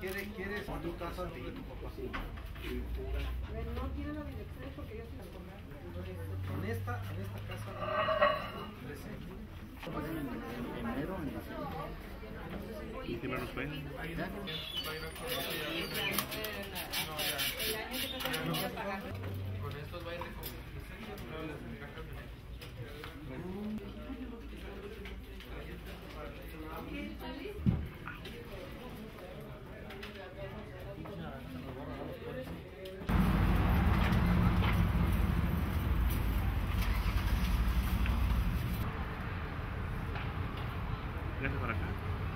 ¿Quieres, quieres tu casa de tu papá? No tiene la dirección porque yo. En esta, en esta casa. Con estos va a ir de Gracias para acá.